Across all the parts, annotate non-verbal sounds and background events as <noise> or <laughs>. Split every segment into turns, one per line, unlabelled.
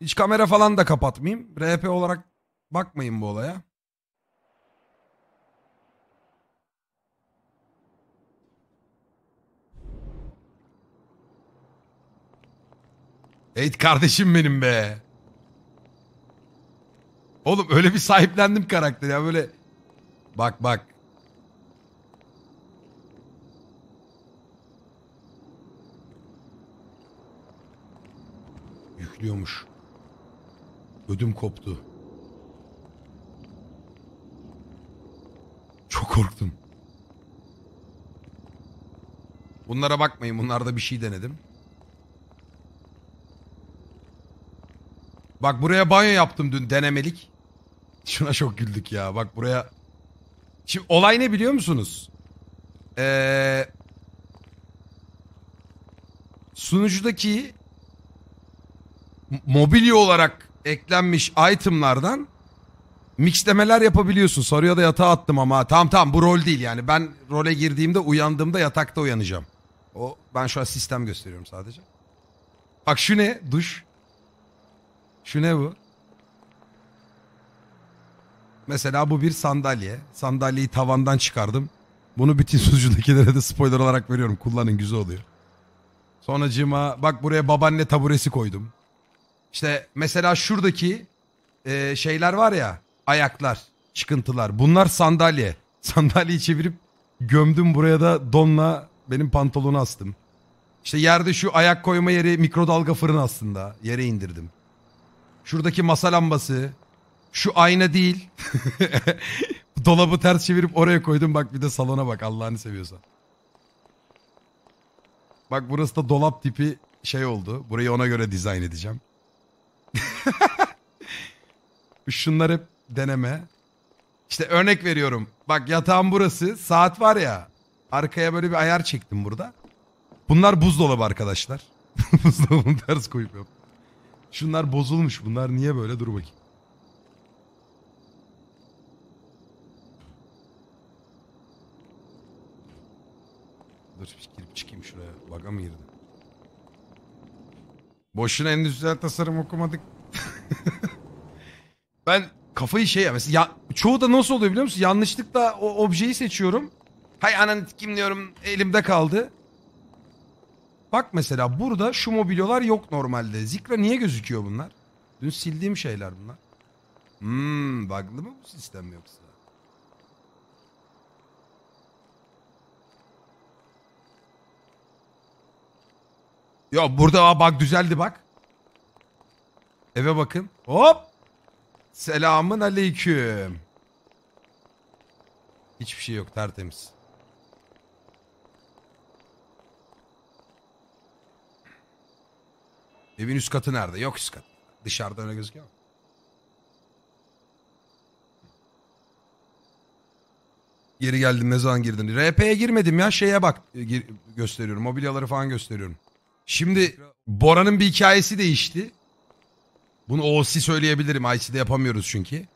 Hiç kamera falan da kapatmayayım. RP olarak bakmayın bu olaya. Evet kardeşim benim be. Oğlum öyle bir sahiplendim karakter ya böyle. Bak bak. Yüklüyormuş. Ödüm koptu. Çok korktum. Bunlara bakmayın. Bunlarda bir şey denedim. Bak buraya banyo yaptım dün denemelik. Şuna çok güldük ya. Bak buraya. Şimdi olay ne biliyor musunuz? Ee, sunucudaki mobilya olarak eklenmiş itemlardan mixlemeler yapabiliyorsun. Soruya da yatağa attım ama tamam tamam bu rol değil yani. Ben role girdiğimde uyandığımda yatakta uyanacağım. O ben şu an sistem gösteriyorum sadece. Bak şu ne? Duş. Şu ne bu? Mesela bu bir sandalye. Sandalyeyi tavandan çıkardım. Bunu bütün <laughs> sunucudakilere de spoiler olarak veriyorum. Kullanın güzel oluyor. Sonracığıma bak buraya babaanne taburesi koydum. İşte mesela şuradaki e, şeyler var ya ayaklar, çıkıntılar. Bunlar sandalye. <laughs> Sandalyeyi çevirip gömdüm buraya da donla benim pantolonu astım. İşte yerde şu ayak koyma yeri mikrodalga fırın aslında. Yere indirdim. Şuradaki masa lambası. Şu ayna değil. <laughs> Dolabı ters çevirip oraya koydum. Bak bir de salona bak Allah'ını seviyorsan. Bak burası da dolap tipi şey oldu. Burayı ona göre dizayn edeceğim. <laughs> Şunlar hep deneme. İşte örnek veriyorum. Bak yatağım burası. Saat var ya. Arkaya böyle bir ayar çektim burada. Bunlar buzdolabı arkadaşlar. <laughs> Buzdolabını ters koyup yaptım. Şunlar bozulmuş. Bunlar niye böyle? Dur bakayım. Dur girip çıkayım şuraya. Baga mı girdim? Boşuna endüstriyel tasarım okumadık. <laughs> ben kafayı şey ya mesela ya, çoğu da nasıl oluyor biliyor musun? Yanlışlıkla o objeyi seçiyorum. Hay anan kim diyorum elimde kaldı. Bak mesela burada şu mobilyalar yok normalde. Zikra niye gözüküyor bunlar? Dün sildiğim şeyler bunlar. Hmm, bug'lı mı bu sistem yoksa? Ya burada aa, bak düzeldi bak. Eve bakın. Hop. Selamın aleyküm. Hiçbir şey yok tertemiz. Evin üst katı nerede? Yok üst kat. Dışarıda öyle gözüküyor? Geri geldim ne zaman girdin? RP'ye girmedim ya şeye bak e, gir- gösteriyorum. Mobilyaları falan gösteriyorum. Şimdi Bora'nın bir hikayesi değişti. Bunu OC söyleyebilirim. IC'de yapamıyoruz çünkü.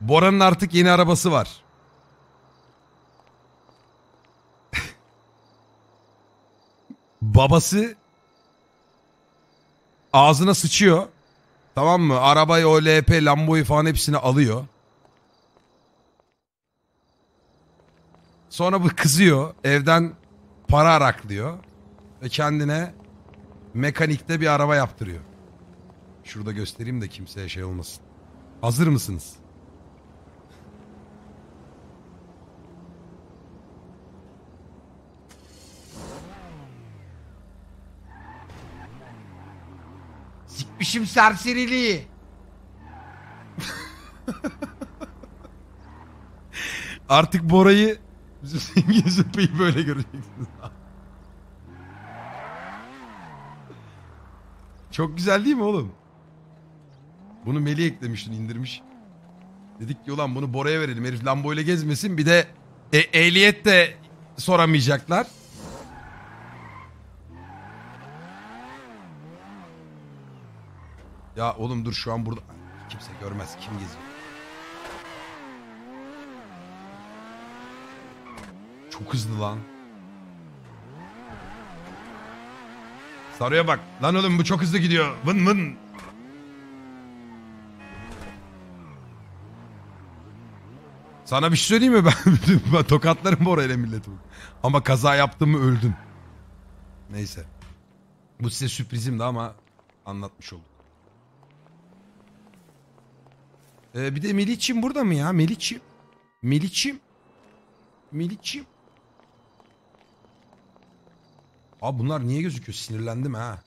Bora'nın artık yeni arabası var. <laughs> Babası ağzına sıçıyor. Tamam mı? Arabayı, o LP, Lambo'yu falan hepsini alıyor. Sonra bu kızıyor. Evden para araklıyor. Ve kendine mekanikte bir araba yaptırıyor. Şurada göstereyim de kimseye şey olmasın. Hazır mısınız? Sikmişim serseriliği. <laughs> Artık Bora'yı bizim sevgili Züppe'yi böyle göreceksiniz. Çok güzel değil mi oğlum? Bunu Melih eklemiştin indirmiş. Dedik ki ulan bunu Bora'ya verelim. Herif Lambo ile gezmesin. Bir de e, ehliyet de soramayacaklar. Ya oğlum dur şu an burada. Kimse görmez. Kim geziyor? Çok hızlı lan. Sarıya bak. Lan oğlum bu çok hızlı gidiyor. Vın vın. Sana bir şey söyleyeyim mi? <laughs> Ben, ben tokatlarım orayla milleti. Ama kaza yaptım mı öldüm. Neyse. Bu size sürprizimdi ama anlatmış olduk. Ee, bir de Melih'ciğim burada mı ya? Melih'ciğim. Melih'ciğim. Melih'ciğim. Abi bunlar niye gözüküyor? Sinirlendim ha.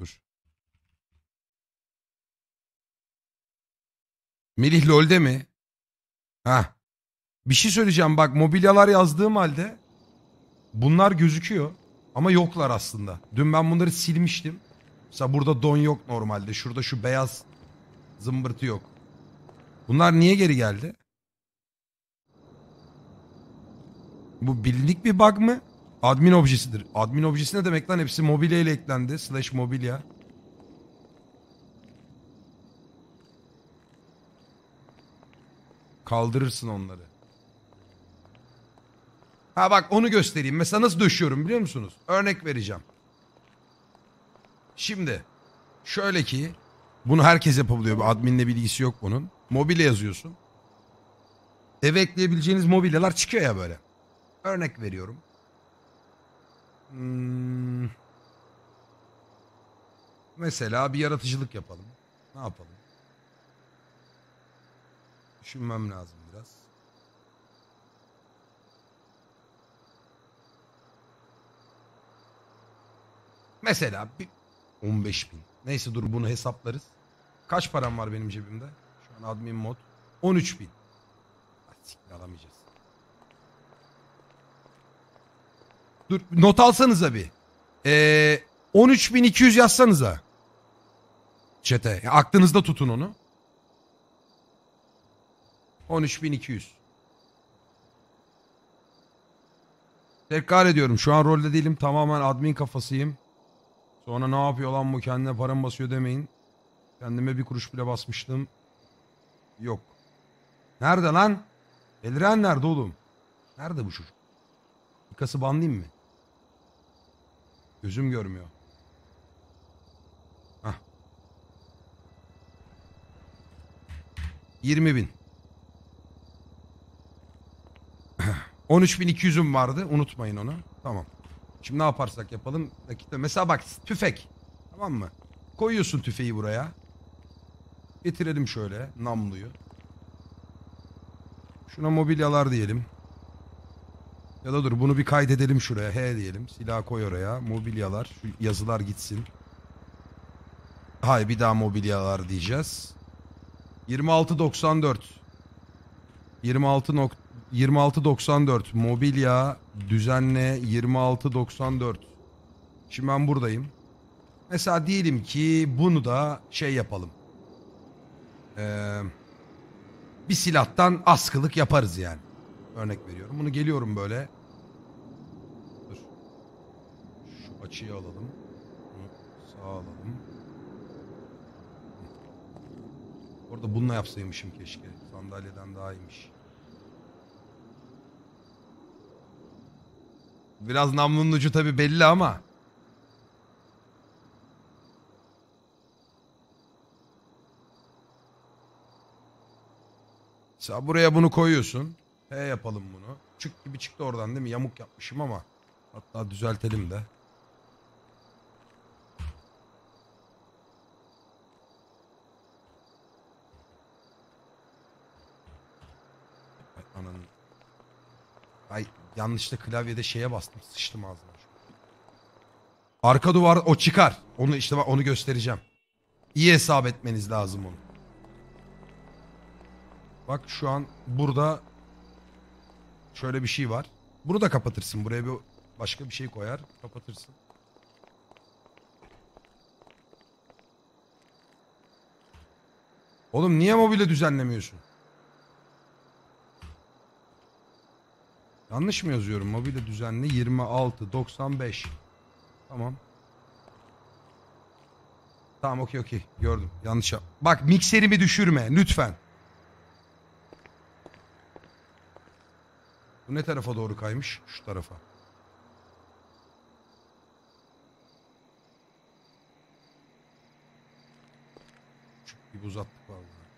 Dur. Melih LoL'de mi? Ha. Bir şey söyleyeceğim bak mobilyalar yazdığım halde bunlar gözüküyor ama yoklar aslında. Dün ben bunları silmiştim. Mesela burada don yok normalde. Şurada şu beyaz zımbırtı yok. Bunlar niye geri geldi? Bu bilindik bir bug mı? Admin objesidir. Admin objesi ne demek lan? Hepsi mobilya ile eklendi. Slash mobilya. Kaldırırsın onları. Ha bak onu göstereyim. Mesela nasıl döşüyorum biliyor musunuz? Örnek vereceğim. Şimdi şöyle ki bunu herkes yapabiliyor. Bu Adminle bilgisi yok bunun. Mobilya yazıyorsun. Eve ekleyebileceğiniz mobilyalar çıkıyor ya böyle. Örnek veriyorum. Hmm. Mesela bir yaratıcılık yapalım. Ne yapalım? Düşünmem lazım biraz. Mesela bir 15 bin. Neyse dur bunu hesaplarız. Kaç param var benim cebimde? Şu an admin mod. 13 bin. Siktir alamayacağız. Dur not alsanıza bir. Ee, 13.200 yazsanıza. Çete. Ya aklınızda tutun onu. 13.200. Tekrar ediyorum. Şu an rolde değilim. Tamamen admin kafasıyım. Sonra ne yapıyor lan bu kendine param basıyor demeyin. Kendime bir kuruş bile basmıştım. Yok. Nerede lan? Eliren nerede oğlum? Nerede bu çocuk? İkası banlayayım mı? Gözüm görmüyor. Hah. 20 bin. 13.200'üm vardı. Unutmayın onu. Tamam. Şimdi ne yaparsak yapalım. Dakika. Mesela bak tüfek. Tamam mı? Koyuyorsun tüfeği buraya. Getirelim şöyle namluyu. Şuna mobilyalar diyelim. Ya da dur bunu bir kaydedelim şuraya. H diyelim. Silah koy oraya. Mobilyalar. Şu yazılar gitsin. Hayır bir daha mobilyalar diyeceğiz. 26.94 26 nok 26.94 mobilya düzenle 26.94 Şimdi ben buradayım. Mesela diyelim ki bunu da şey yapalım. Ee, bir silahtan askılık yaparız yani. Örnek veriyorum. Bunu geliyorum böyle. Dur. Şu açıyı alalım. Sağa alalım. Orada bununla yapsaymışım keşke. Sandalyeden daha iyiymiş. Biraz namlunun ucu tabi belli ama. Mesela buraya bunu koyuyorsun. He yapalım bunu. Çık gibi çıktı oradan değil mi? Yamuk yapmışım ama. Hatta düzeltelim de. Ay ananın. Ay yanlışlıkla klavyede şeye bastım. Sıçtım ağzıma. Arka duvar o çıkar. Onu işte onu göstereceğim. İyi hesap etmeniz lazım onu. Bak şu an burada şöyle bir şey var. Bunu da kapatırsın. Buraya bir başka bir şey koyar. Kapatırsın. Oğlum niye mobilya düzenlemiyorsun? Yanlış mı yazıyorum? Mobilya düzenle 26 95. Tamam. Tamam okey okey gördüm. Yanlış yap. Bak mikserimi düşürme lütfen. Bu ne tarafa doğru kaymış? Şu tarafa. Gibi uzattık vallahi.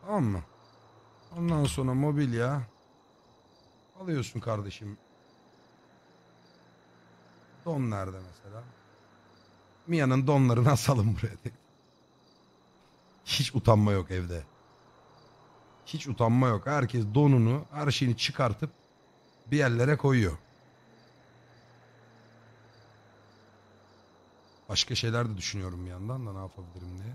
Tamam mı? Ondan sonra mobilya. Alıyorsun kardeşim. Don nerede mesela? Mia'nın donlarını <laughs> asalım buraya. Hiç utanma yok evde. Hiç utanma yok. Herkes donunu, her şeyini çıkartıp bir yerlere koyuyor. Başka şeyler de düşünüyorum bir yandan da ne yapabilirim diye.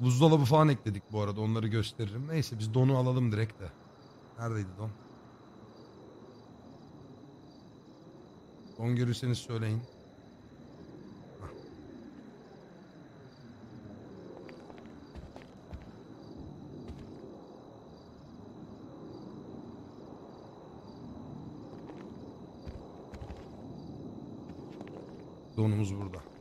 Buzdolabı falan ekledik bu arada onları gösteririm. Neyse biz donu alalım direkt de. Neredeydi don? Don görürseniz söyleyin. Donumuz burada.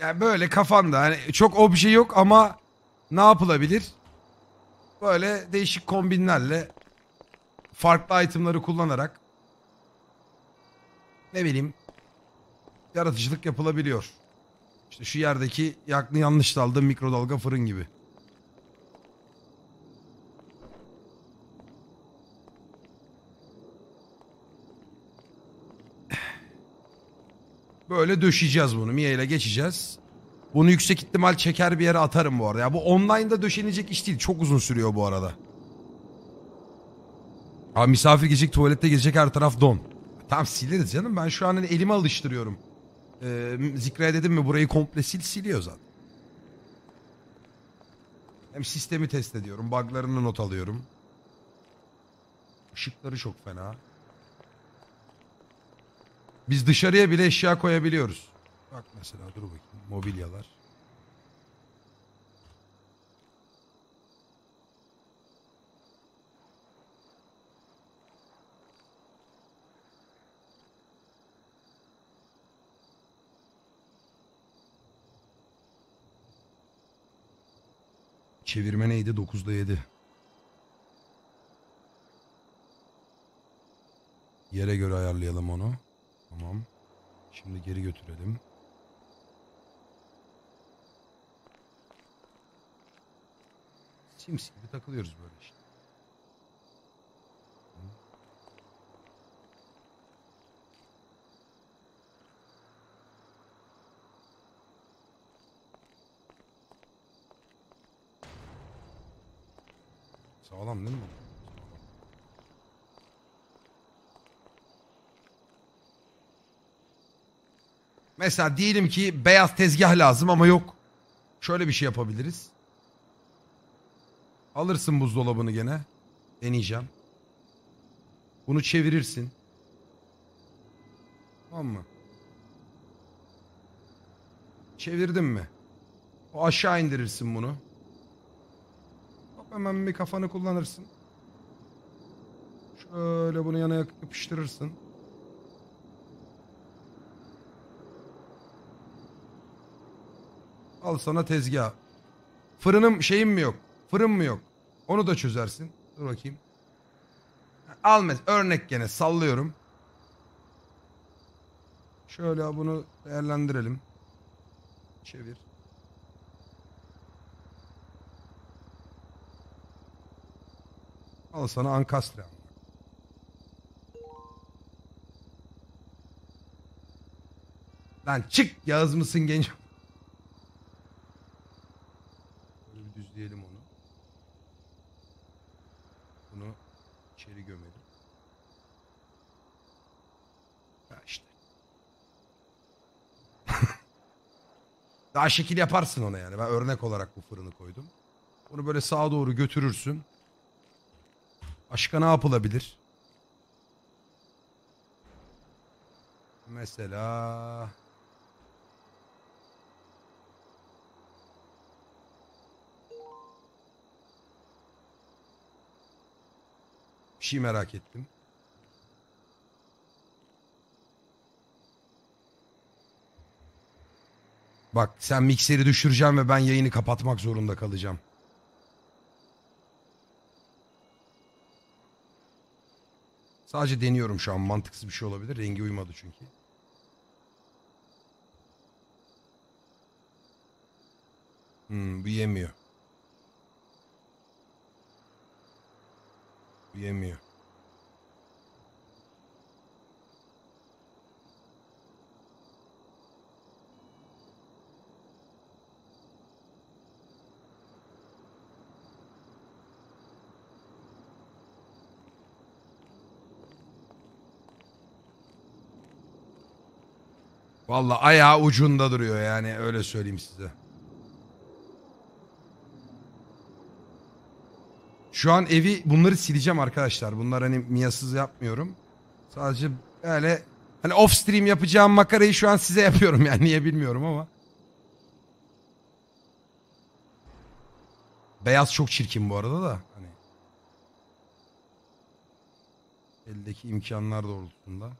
Yani böyle kafanda hani çok obje yok ama ne yapılabilir? Böyle değişik kombinlerle farklı itemları kullanarak ne bileyim yaratıcılık yapılabiliyor. İşte şu yerdeki yaklı yanlış aldığım mikrodalga fırın gibi. Böyle döşeyeceğiz bunu. Mia ile geçeceğiz. Bunu yüksek ihtimal çeker bir yere atarım bu arada. Ya bu online'da döşenecek iş değil. Çok uzun sürüyor bu arada. Abi misafir gelecek tuvalette gelecek her taraf don. Tamam sileriz canım. Ben şu an hani elime alıştırıyorum. Ee, Zikra'ya dedim mi burayı komple sil siliyor zaten. Hem sistemi test ediyorum. Buglarını not alıyorum. Işıkları çok fena. Biz dışarıya bile eşya koyabiliyoruz. Bak mesela dur bakayım. Mobilyalar. Çevirme neydi? 9'da 7. Yere göre ayarlayalım onu. Tamam. Şimdi geri götürelim. Sims gibi takılıyoruz böyle işte. Sağlam değil mi? Mesela diyelim ki beyaz tezgah lazım ama yok. Şöyle bir şey yapabiliriz. Alırsın buzdolabını gene. Deneyeceğim. Bunu çevirirsin. Tamam mı? Çevirdin mi? O aşağı indirirsin bunu. Hop hemen bir kafanı kullanırsın. Şöyle bunu yana yapıştırırsın. Al sana tezgah. Fırınım şeyim mi yok? Fırın mı yok? Onu da çözersin. Dur bakayım. Al mes örnek gene sallıyorum. Şöyle bunu değerlendirelim. Çevir. Al sana ankastre. Lan çık Yağız mısın genç? Böyle bir düzleyelim onu. Bunu içeri gömelim. Ya işte. Daha şekil yaparsın ona yani. Ben örnek olarak bu fırını koydum. Bunu böyle sağa doğru götürürsün. Başka ne yapılabilir? Mesela... Bir şey merak ettim. Bak sen mikseri düşüreceğim ve ben yayını kapatmak zorunda kalacağım. Sadece deniyorum şu an mantıksız bir şey olabilir. Rengi uymadı çünkü. Hmm, bu yemiyor. Bu yemiyor. Vallahi ayağı ucunda duruyor yani öyle söyleyeyim size. Şu an evi bunları sileceğim arkadaşlar. Bunlar hani miyasız yapmıyorum. Sadece böyle hani off stream yapacağım makarayı şu an size yapıyorum yani niye bilmiyorum ama. Beyaz çok çirkin bu arada da hani. Eldeki imkanlar doğrultusunda.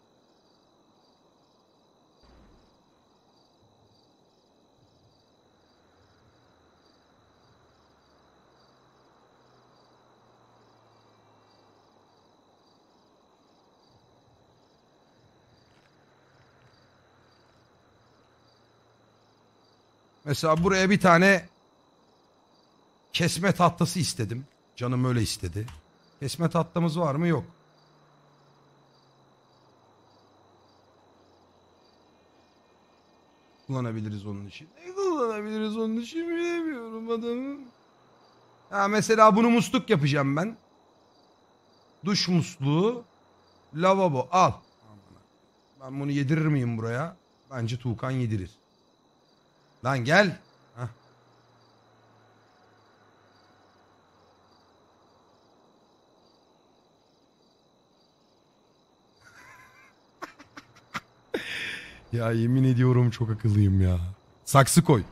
Mesela buraya bir tane kesme tahtası istedim. Canım öyle istedi. Kesme tahtamız var mı? Yok. Kullanabiliriz onun için. Ne kullanabiliriz onun için bilemiyorum adamım. Ha mesela bunu musluk yapacağım ben. Duş musluğu. Lavabo al. Ben bunu yedirir miyim buraya? Bence Tuğkan yedirir. Lan gel. <laughs> Ya yemin ediyorum çok akıllıyım ya. Saksı koy.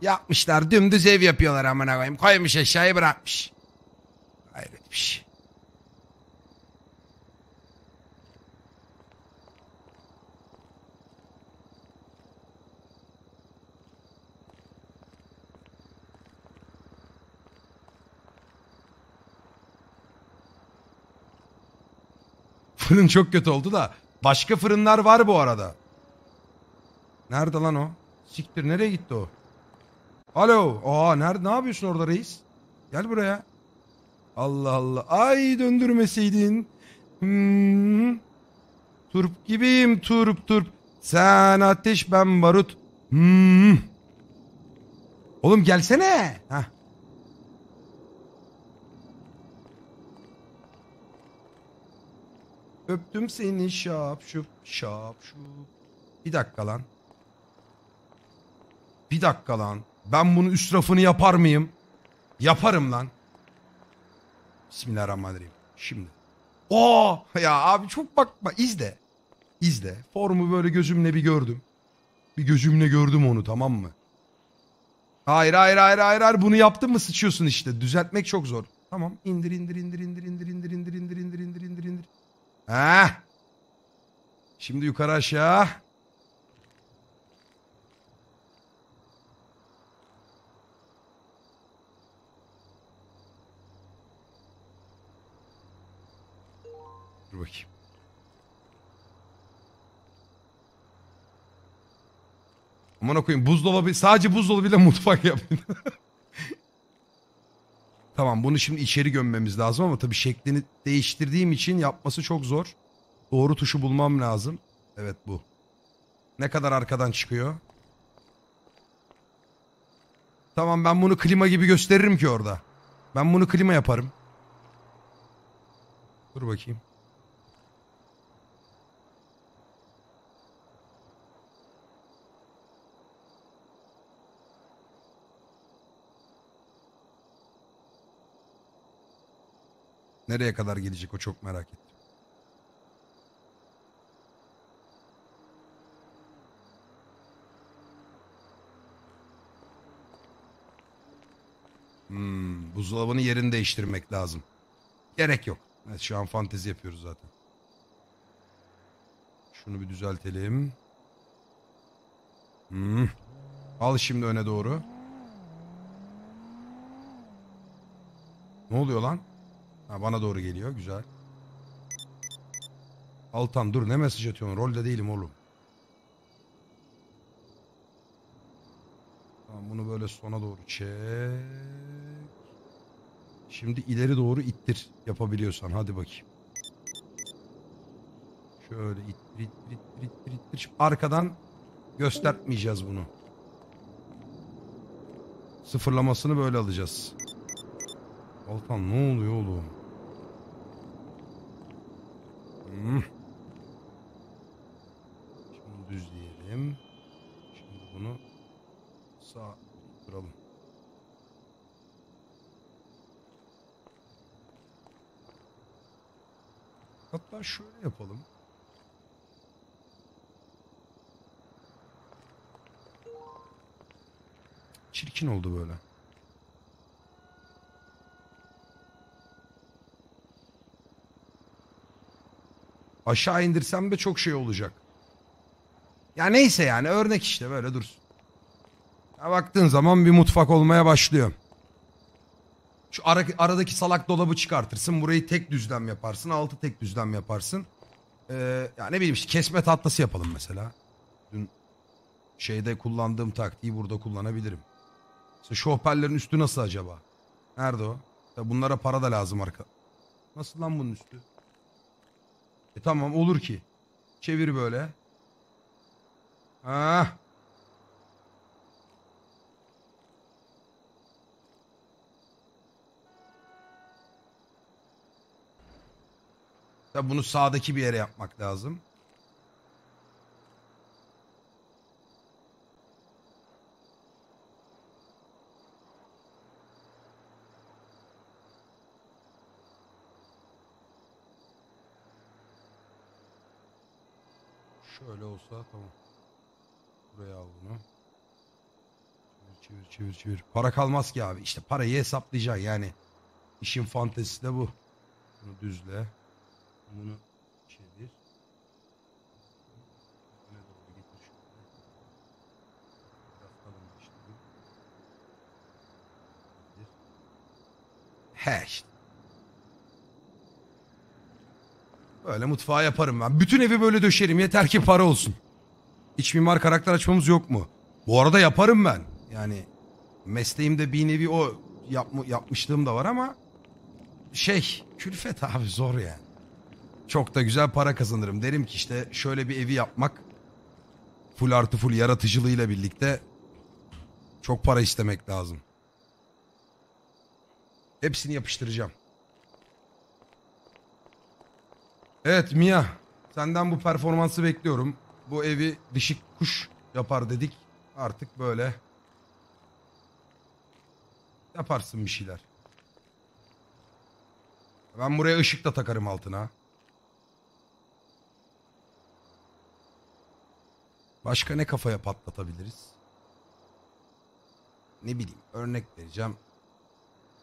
Yapmışlar dümdüz ev yapıyorlar amına koyayım. Koymuş eşyayı bırakmış. Hayret bir şey. Fırın çok kötü oldu da. Başka fırınlar var bu arada. Nerede lan o? Siktir nereye gitti o? Alo. Aa nerede ne yapıyorsun orada reis? Gel buraya. Allah Allah. Ay döndürmeseydin. Hmm. Turp gibiyim turp turp. Sen ateş ben barut. Hmm. Oğlum gelsene. Heh. Öptüm seni şap şup şap şup. Bir dakika lan. Bir dakika lan. Ben bunun üst rafını yapar mıyım? Yaparım lan. Bismillahirrahmanirrahim. Şimdi. Oo ya abi çok bakma izle. İzle. Formu böyle gözümle bir gördüm. Bir gözümle gördüm onu tamam mı? Hayır hayır hayır hayır hayır bunu yaptın mı sıçıyorsun işte. Düzeltmek çok zor. Tamam indir indir indir indir indir indir indir indir indir indir indir indir. Ha? Şimdi yukarı aşağı. Dur bakayım. Aman koyayım buzdolabı sadece buzdolabıyla <laughs> mutfak yapın. Tamam bunu şimdi içeri gömmemiz lazım ama tabii şeklini değiştirdiğim için yapması çok zor. Doğru tuşu bulmam lazım. Evet bu. Ne kadar arkadan çıkıyor? Tamam ben bunu klima gibi gösteririm ki orada. Ben bunu klima yaparım. Dur bakayım. Nereye kadar gelecek o çok merak ettim. Hmm, buzdolabının yerini değiştirmek lazım. Gerek yok. Evet, şu an fantezi yapıyoruz zaten. Şunu bir düzeltelim. Hmm. Al şimdi öne doğru. Ne oluyor lan? Ha, bana doğru geliyor. Güzel. Altan dur ne mesaj atıyorsun? Rolde değilim oğlum. Tamam bunu böyle sona doğru çek. Şimdi ileri doğru ittir yapabiliyorsan. Hadi bakayım. Şöyle ittir ittir ittir ittir ittir. Şimdi arkadan göstermeyeceğiz bunu. Sıfırlamasını böyle alacağız. Altan ne oluyor oğlum? Hmm. Şimdi düzleyelim. Şimdi bunu sağ duralım. Hatta şöyle yapalım. Çirkin oldu böyle. Aşağı indirsem de çok şey olacak. Ya neyse yani örnek işte böyle dursun. Ya baktığın zaman bir mutfak olmaya başlıyor. Şu ara, aradaki salak dolabı çıkartırsın. Burayı tek düzlem yaparsın. Altı tek düzlem yaparsın. Ee, ya ne bileyim işte kesme tahtası yapalım mesela. Dün şeyde kullandığım taktiği burada kullanabilirim. Şu hoparlörün üstü nasıl acaba? Nerede o? Ya bunlara para da lazım arka. Nasıl lan bunun üstü? E tamam olur ki. Çevir böyle. Ha. Ya bunu sağdaki bir yere yapmak lazım. Şöyle olsa tamam. Buraya al bunu. Çevir çevir çevir. Para kalmaz ki abi. İşte parayı hesaplayacaksın yani. İşin fantezisi de bu. Bunu düzle. Bunu çevir. Öne doğru getir şöyle. Biraz kalınlaştırayım. Getir. He işte. Böyle mutfağı yaparım ben. Bütün evi böyle döşerim. Yeter ki para olsun. İç mimar karakter açmamız yok mu? Bu arada yaparım ben. Yani mesleğimde bir nevi o yapma, yapmışlığım da var ama şey külfet abi zor yani. Çok da güzel para kazanırım. Derim ki işte şöyle bir evi yapmak full artı full yaratıcılığıyla birlikte çok para istemek lazım. Hepsini yapıştıracağım. Evet Mia, senden bu performansı bekliyorum. Bu evi dişik kuş yapar dedik. Artık böyle yaparsın bir şeyler. Ben buraya ışık da takarım altına. Başka ne kafaya patlatabiliriz? Ne bileyim örnek vereceğim.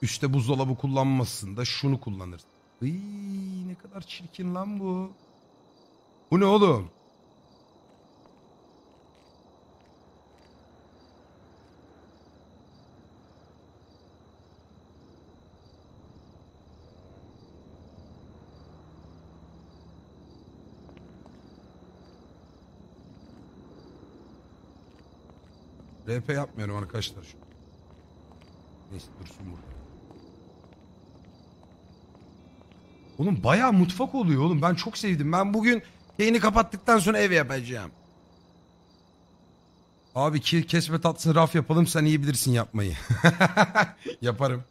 Üste buzdolabı kullanmasında şunu kullanırsın. Iy, ne kadar çirkin lan bu. Bu ne oğlum? RP yapmıyorum arkadaşlar şu. Neyse dursun burada. Oğlum bayağı mutfak oluyor oğlum. Ben çok sevdim. Ben bugün yayını kapattıktan sonra ev yapacağım. Abi kesme tatlısını raf yapalım sen iyi bilirsin yapmayı. <laughs> Yaparım.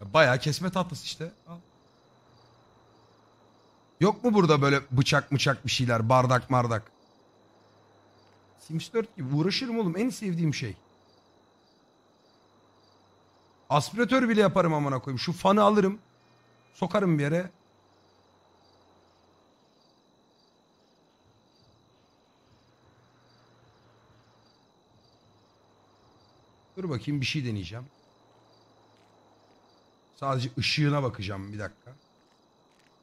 Bayağı kesme tatlısı işte. Al. Yok mu burada böyle bıçak mıçak bir şeyler bardak mardak? Sims 4 gibi uğraşırım oğlum en sevdiğim şey. Aspiratör bile yaparım amına koyayım. Şu fanı alırım. Sokarım bir yere. Bakayım bir şey deneyeceğim. Sadece ışığına bakacağım bir dakika.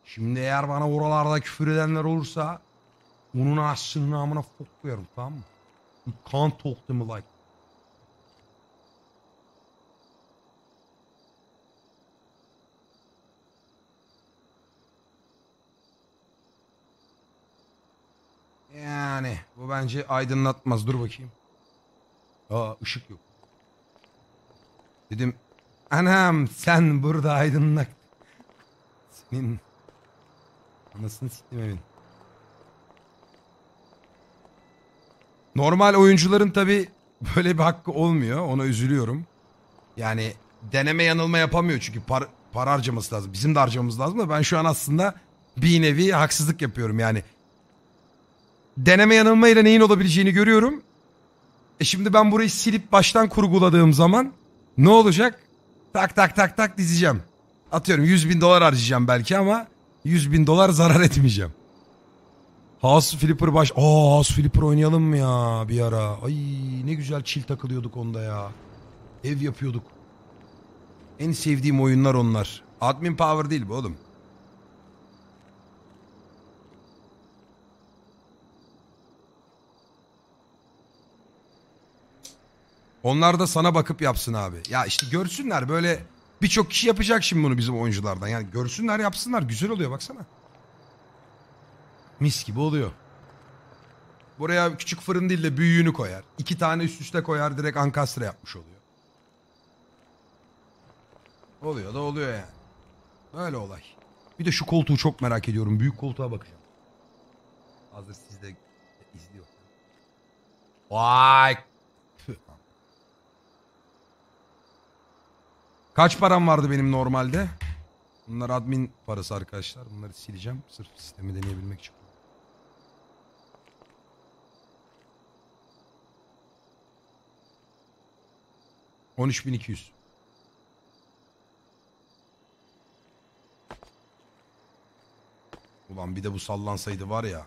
Şimdi eğer bana oralarda küfür edenler olursa onun aslını namına fok koyarım tamam mı? You can't talk to me like. Yani bu bence aydınlatmaz. Dur bakayım. Aa ışık yok. Dedim anam sen burada aydınlık. Senin anasını siktim evin. Normal oyuncuların tabi böyle bir hakkı olmuyor. Ona üzülüyorum. Yani deneme yanılma yapamıyor çünkü par para harcaması lazım. Bizim de harcamamız lazım da ben şu an aslında bir nevi haksızlık yapıyorum yani. Deneme yanılmayla neyin olabileceğini görüyorum. E şimdi ben burayı silip baştan kurguladığım zaman ne olacak? Tak tak tak tak dizeceğim. Atıyorum 100 bin dolar harcayacağım belki ama 100 bin dolar zarar etmeyeceğim. House Flipper baş... Aa House Flipper oynayalım mı ya bir ara? Ay ne güzel chill takılıyorduk onda ya. Ev yapıyorduk. En sevdiğim oyunlar onlar. Admin Power değil bu oğlum. Onlar da sana bakıp yapsın abi. Ya işte görsünler böyle birçok kişi yapacak şimdi bunu bizim oyunculardan. Yani görsünler yapsınlar güzel oluyor baksana. Mis gibi oluyor. Buraya küçük fırın değil de büyüğünü koyar. İki tane üst üste koyar direkt ankastre yapmış oluyor. Oluyor da oluyor yani. Böyle olay. Bir de şu koltuğu çok merak ediyorum. Büyük koltuğa bakacağım. Hazır siz de izliyor. Vay. Kaç param vardı benim normalde? Bunlar admin parası arkadaşlar. Bunları sileceğim. Sırf sistemi deneyebilmek için. On üç bin iki yüz. Ulan bir de bu sallansaydı var ya.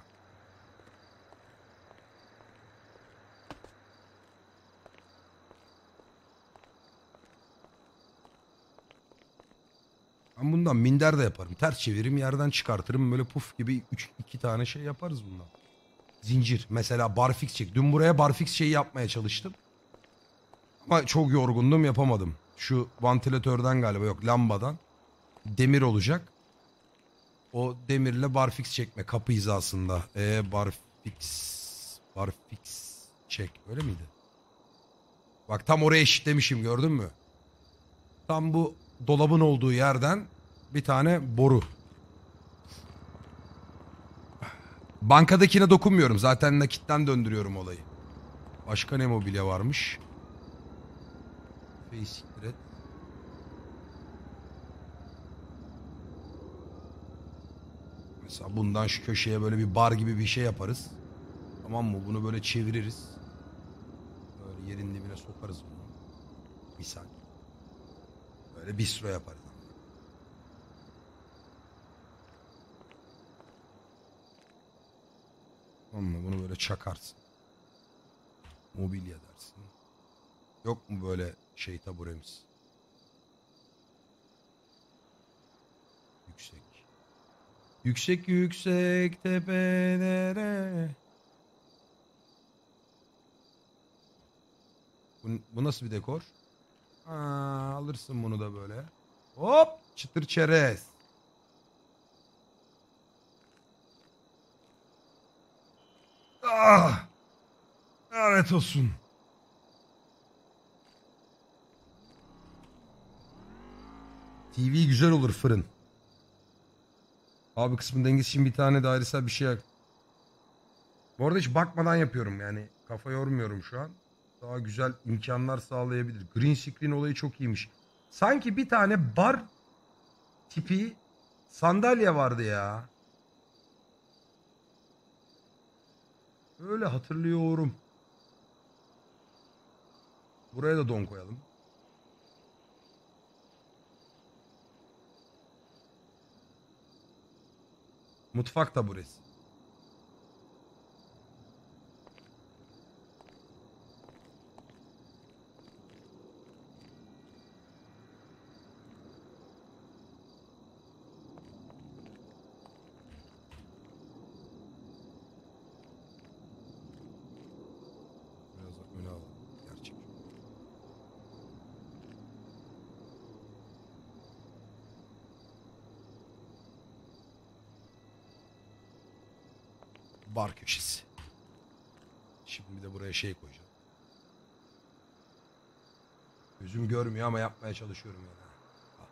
Ben bundan minder de yaparım. Ters çeviririm yerden çıkartırım. Böyle puf gibi üç, iki tane şey yaparız bundan. Zincir. Mesela barfix çek. Dün buraya barfix şeyi yapmaya çalıştım. Ama çok yorgundum yapamadım. Şu vantilatörden galiba yok lambadan. Demir olacak. O demirle barfix çekme kapı hizasında. E barfix barfix çek öyle miydi? Bak tam oraya eşitlemişim gördün mü? Tam bu dolabın olduğu yerden bir tane boru. Bankadakine dokunmuyorum. Zaten nakitten döndürüyorum olayı. Başka ne mobilya varmış? Face red. Mesela bundan şu köşeye böyle bir bar gibi bir şey yaparız. Tamam mı? Bunu böyle çeviririz. Böyle yerin dibine sokarız bunu. Misal. Böyle bistro yaparız. Tamam? Bunu böyle çakarsın. Mobilya dersin. Yok mu böyle şey taburemiz? Yüksek. Yüksek yüksek tepelere. Bu, bu nasıl bir dekor? Aa, alırsın bunu da böyle. Hop çıtır çerez. Ah! Lanet olsun. TV güzel olur fırın. Abi kısmın dengesi için bir tane dairesel bir şey. Bu arada hiç bakmadan yapıyorum yani. Kafa yormuyorum şu an. Daha güzel imkanlar sağlayabilir. Green screen olayı çok iyiymiş. Sanki bir tane bar tipi sandalye vardı ya. Öyle hatırlıyorum. Buraya da don koyalım. Mutfak da burası. Biraz da öne alalım. Gerçek. Bar köşesi. Şimdi bir de buraya şey koyacağım. Gözüm görmüyor ama yapmaya çalışıyorum yani. Al.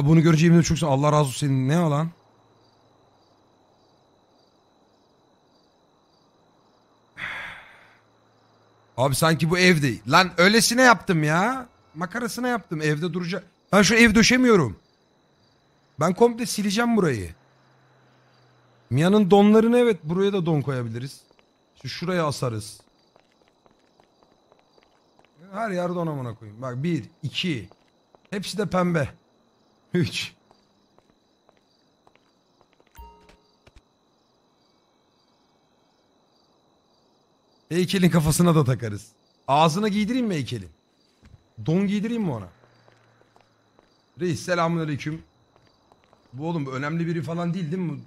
Abi bunu göreceğim de çok Allah razı olsun senin. Ne o lan? Abi sanki bu ev. Lan öylesine yaptım ya. Makarasına yaptım. Evde duracak. Ben şu ev döşemiyorum. Ben komple sileceğim burayı. Mia'nın donlarını evet buraya da don koyabiliriz. Şu şuraya asarız. Her yer don koyayım. Bak bir, iki. Hepsi de pembe. Üç. Heykelin kafasına da takarız. Ağzına giydireyim mi heykelin? Don giydireyim mi ona? Reis selamünaleyküm. Bu oğlum önemli biri falan değil değil mi?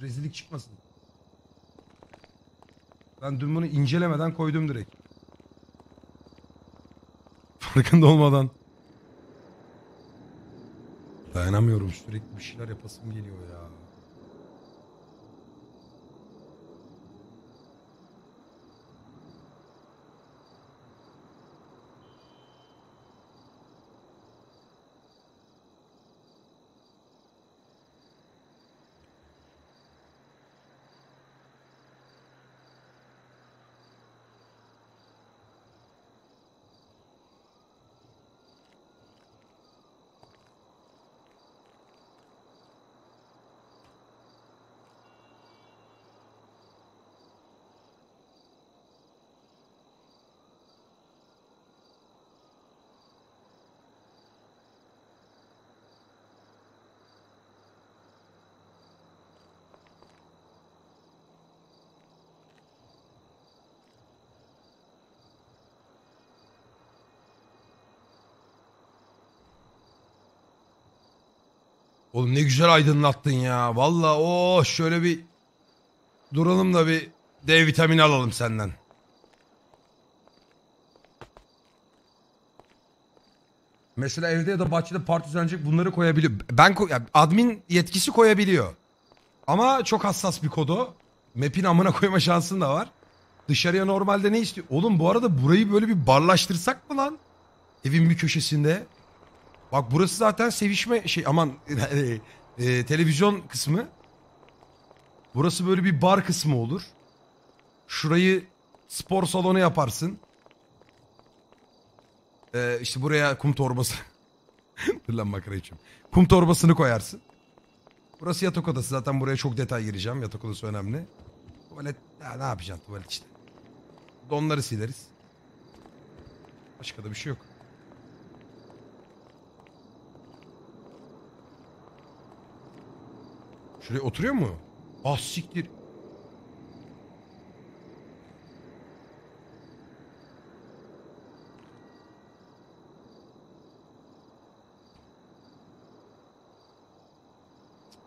Rezillik çıkmasın. Ben dün bunu incelemeden koydum direkt. Farkında olmadan. Dayanamıyorum sürekli bir şeyler yapasım geliyor ya. Oğlum ne güzel aydınlattın ya. Valla o şöyle bir duralım da bir D vitamini alalım senden. Mesela evde ya da bahçede parti düzenleyecek bunları koyabiliyor. Ben koy ya admin yetkisi koyabiliyor. Ama çok hassas bir kodu. Map'in amına koyma şansın da var. Dışarıya normalde ne istiyor? Oğlum bu arada burayı böyle bir barlaştırsak mı lan? Evin bir köşesinde. Bak burası zaten sevişme şey aman e, <laughs> e, televizyon kısmı. Burası böyle bir bar kısmı olur. Şurayı spor salonu yaparsın. Ee, işte buraya kum torbası. <laughs> Dur lan makara. Kum torbasını koyarsın. Burası yatak odası. Zaten buraya çok detay gireceğim. Yatak odası önemli. Tuvalet ya ne yapacaksın tuvalet işte. Donları sileriz. Başka da bir şey yok. Şuraya oturuyor mu? Ah siktir.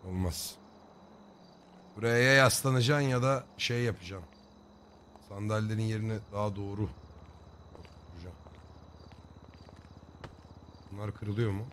Olmaz. Buraya ya yaslanacaksın ya da şey yapacaksın. Sandalyelerin yerine daha doğru oturtacaksın. Bunlar kırılıyor mu?